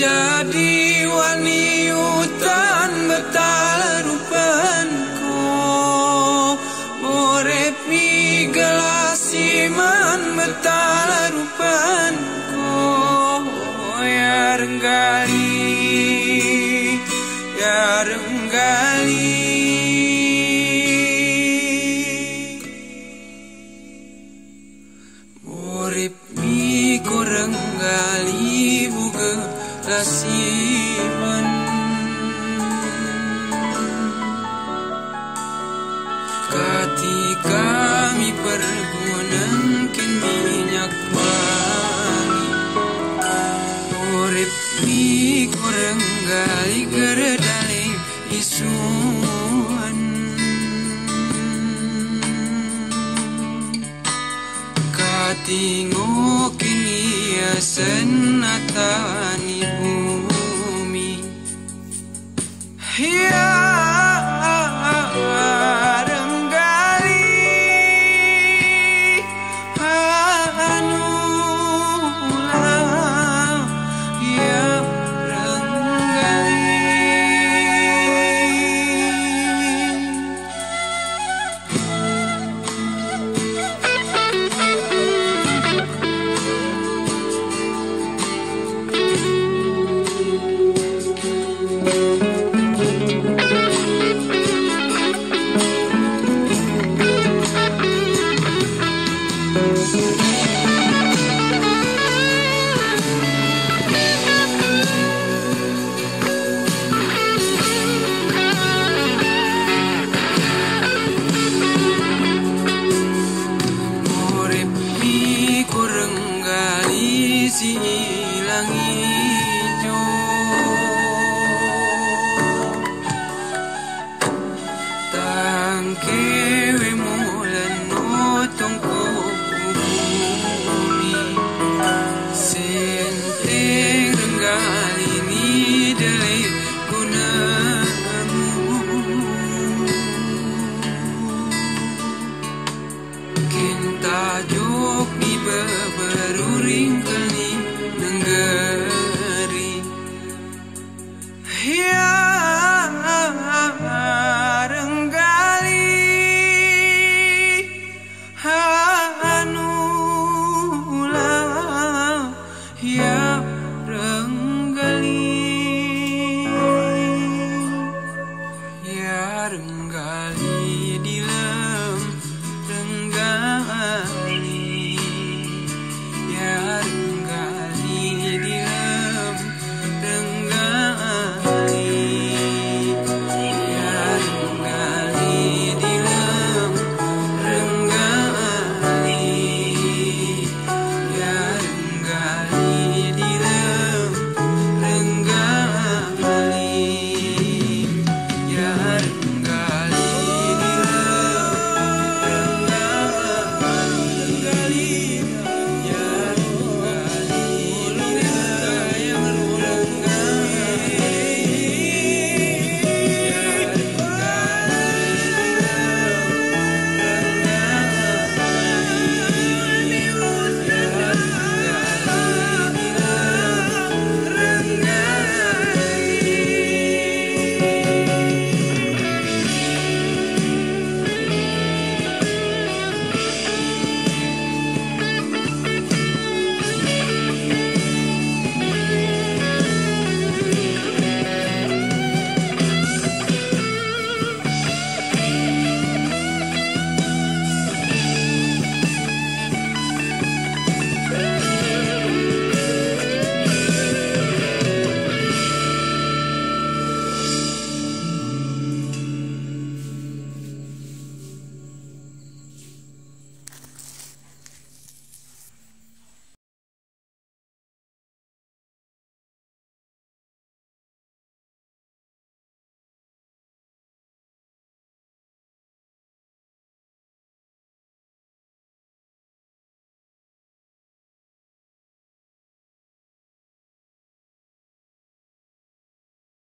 Terjadi wani hutan betala rupanku. Morepi gelasiman betala rupanku. Ya renggali Ya renggali kasihan Ketika mi pergunan kin minyak wangi Urip mi kurang gali geredali isuan. Katingo kini senatani bumi. Ya think